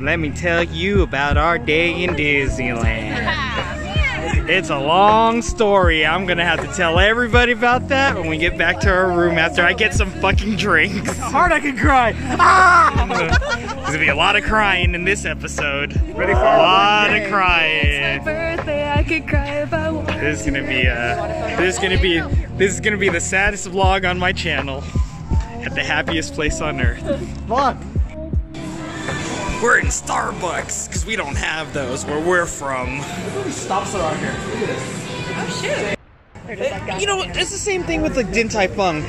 So let me tell you about our day in Disneyland. It's a long story. I'm gonna have to tell everybody about that when we get back to our room after I get some fucking drinks. Hard I can cry. Ah! There's gonna be a lot of crying in this episode. Ready for a lot of crying. birthday, I could cry if I want. This is gonna be uh this is gonna be this is gonna be the saddest vlog on my channel. At the happiest place on earth. Fuck. We're in Starbucks because we don't have those where we're from. Stops around here. Look at this. Oh shoot. You know, it's the same thing with like Din Tai Fung.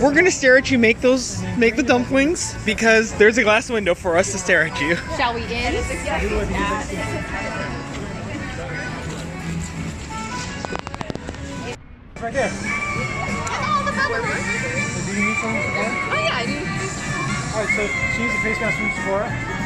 We're gonna stare at you make those make the dumplings because there's a glass window for us to stare at you. Shall we in? Right there. Do you need something from Sephora? Oh yeah, I do. Alright, so she needs a face mask from Sephora.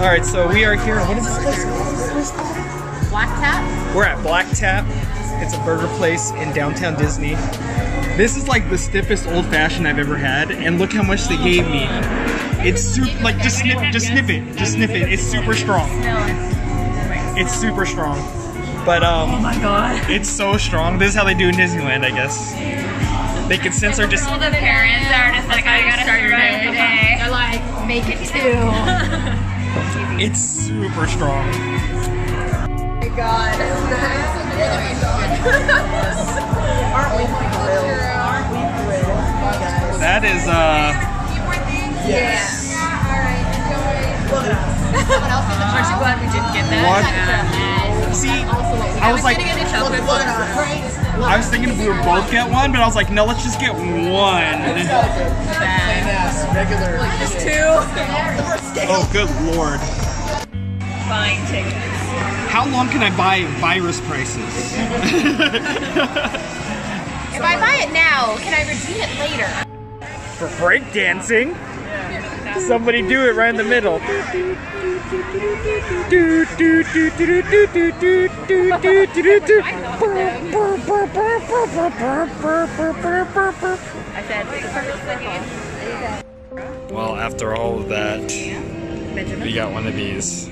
All right, so we are here. What is this place? Black tap. We're at Black Tap. It's a burger place in downtown Disney. This is like the stiffest old fashioned I've ever had, and look how much they gave me. It's super like just snip, just snip it, just snip it. It's super strong. It's super strong. But um, Oh my god. it's so strong. This is how they do in Disneyland, I guess. They can censor just. All the parents are just like, I gotta start your day. They're like, make it two. It's super strong. my god. Aren't we thrilled? Aren't we thrilled? That is uh. Yes. Aren't you glad we didn't get that? What? See, I was like, Getting into chocolate I was thinking if we would both get one, but I was like, no, let's just get one. Just two. Oh, good lord. Buying tickets. How long can I buy virus prices? If I buy it now, can I redeem it later? For breakdancing? Somebody do it right in the middle. I said, Well, after all of that, we got one of these.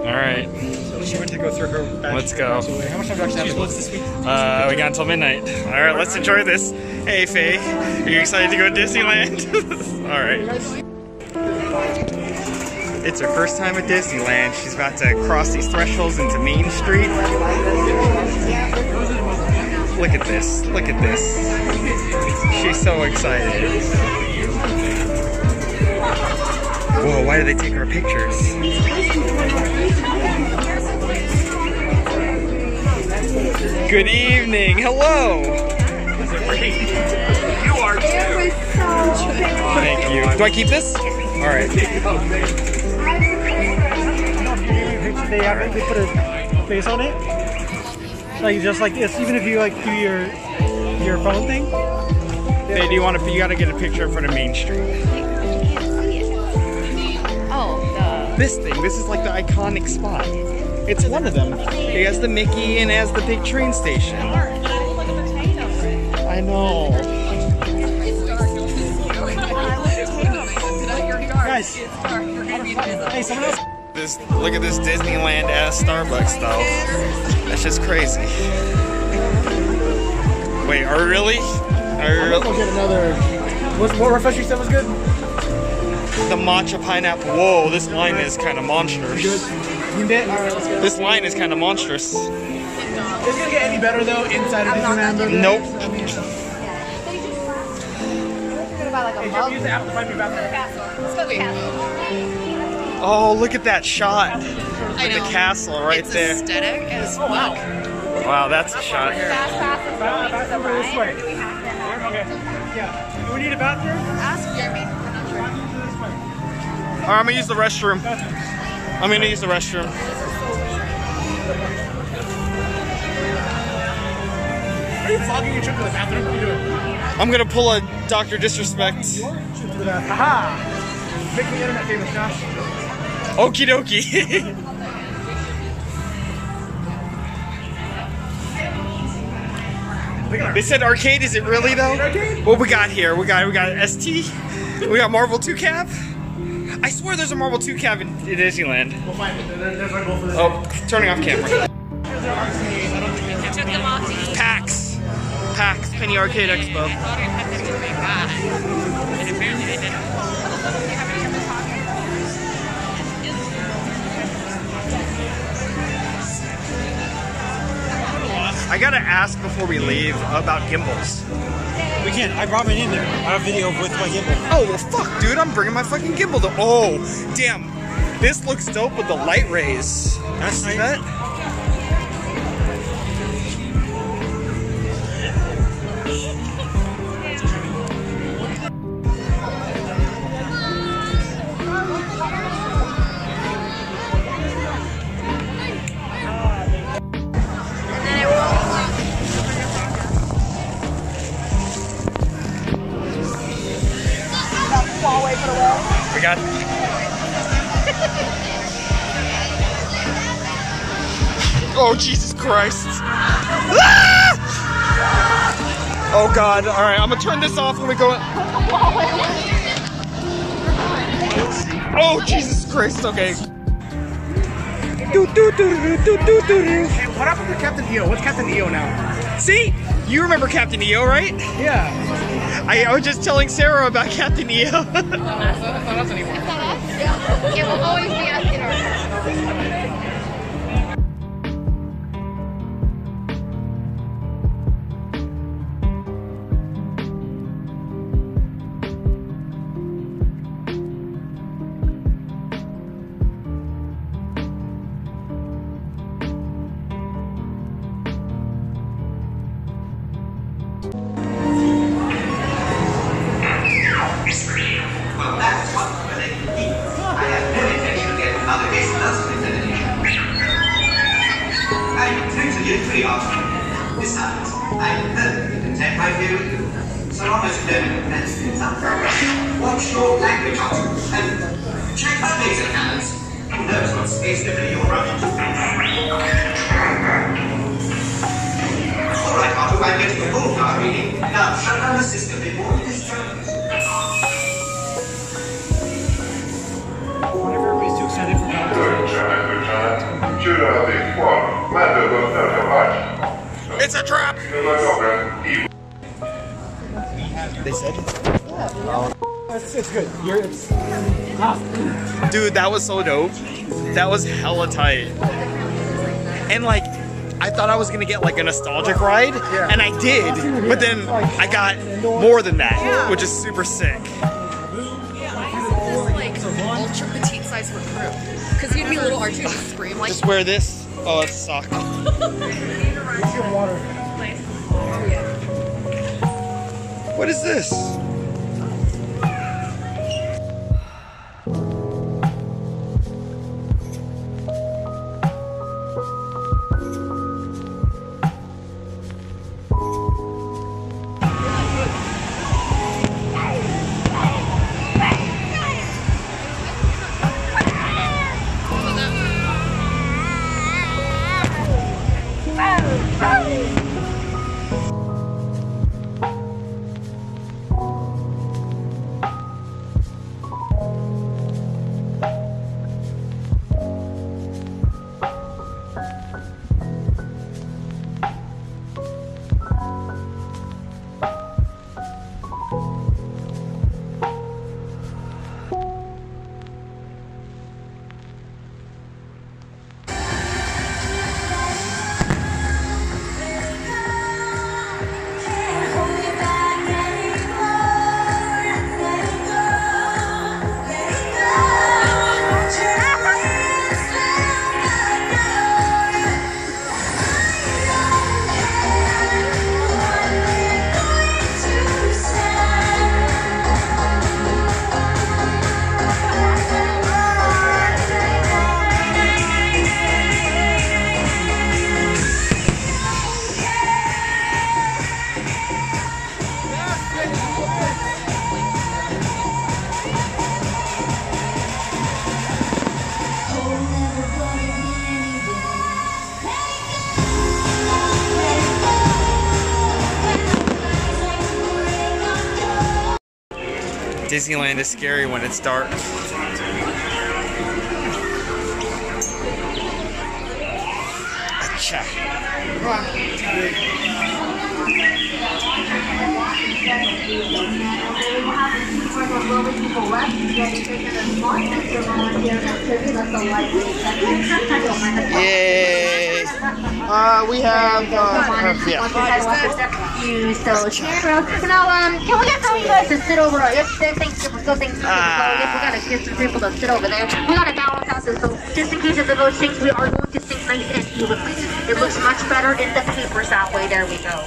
Alright, So she went to go through her batch. let's go. How much time do I actually have this week? Uh, we got until midnight. Alright, let's enjoy this. Hey, Faye, are you excited to go to Disneyland? Alright. It's her first time at Disneyland. She's about to cross these thresholds into Main Street. Look at this. Look at this. She's so excited. Whoa, why did they take our pictures? Good evening. Hello. You are too. Thank you. Do I keep this? All right. They have they put a face on it. Like just like this, even if you like do your your phone thing. Hey, do you want to? You got to get a picture in front of Main Street. This thing. This is like the iconic spot. It's one of them. It has the Mickey and it has the big train station. I know. Guys, hey, someone else. This. Look at this Disneyland ass Starbucks though. That's just crazy. Wait, are we really? Are we really? get another. What, what refresher you said was good? The matcha pineapple. Whoa, this line is kind of monstrous. You bet. All right, let's go. This line is kind of monstrous. Is it gonna get any better though inside of Disneyland? Nope. gonna like a Hey, mug. Jeff, use the app to find me bathroom. Let's go to castle. Oh, look at that shot. I With the castle right it's there. aesthetic as fuck. Wow, that's a shot. Fast passes Ba- going, so bathroom this way. right? Do we have to have Okay. Yeah. Do we need a bathroom? Alright, I'm gonna use the restroom. I'm gonna use the restroom. Are you vlogging your trip to the bathroom? What are you doing? I'm gonna pull a Dr. Disrespect. Your trip the. Haha! Make me internet famous, Josh. Okie dokie. They said arcade. Is it really though? What we got here? We got we got ST. We got Marvel 2 Cap. I swear there's a Marvel 2 cabin in, in Disneyland. We'll find it. There- There's like both of them. Oh, turning off camera. Took them off to eat. PAX. PAX Penny Arcade Expo. And apparently they didn't. I gotta ask before we leave about gimbals. We can't. I brought mine in there. I have a video with my gimbal. Oh well, fuck, dude! I'm bringing my fucking gimbal to. Oh, damn! This looks dope with the light rays. That's nice. that? We got. oh Jesus Christ! Ah! Oh God! All right, I'm gonna turn this off when we go. Oh Jesus Christ! Okay. Do, do, do, do, do, do, do. What happened to Captain EO? What's Captain EO now? See, you remember Captain EO, right? Yeah. I, I was just telling Sarah about Captain EO. It will always be us Now, shut down the system before it destroys. Whenever everybody's too excited for Valentine's Lieutenant, Lieutenant. Judah avec foi, Mando will notify. it's a trap. The Logan, evil. They said. It's, it's good. You're, it's, Dude, that was so dope. That was hella tight. And like, I thought I was gonna get like a nostalgic ride, and I did, but then I got more than that, which is super sick. like ultra petite size for crew. Because you'd be a little R2 just scream like Just wear this. Oh, it sucked. get. What is this? Disneyland is scary when it's dark. Acha. Yay! Uh, we have, uh, yeah. You so Sandra. Now, um, can we get some of you guys to sit over? If they think if we're still thinking, if we gotta get some people to sit over there, we gotta balance out this. So just in case of the vote sinks, we are going to sink nice and evenly. It looks much better in the papers that way. There we go.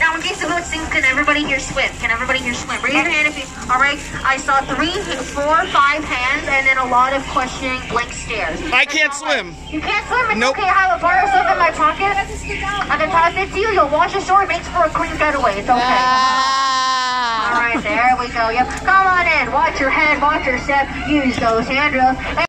now, in case the vote sinks, can everybody here swim? Can everybody here swim? Raise your hand if you. All right. I saw three, four, five hands, and then a lot of questioning, blank stares. I can't swim. You can't swim. It's Nope. okay. I have a bar of soap in my pocket. I can toss it to you. You'll wash ashore. It makes for a clean getaway. It's okay. Ah. All right, there we go. Yep. Come on in. Watch your head. Watch your step. Use those handrails. And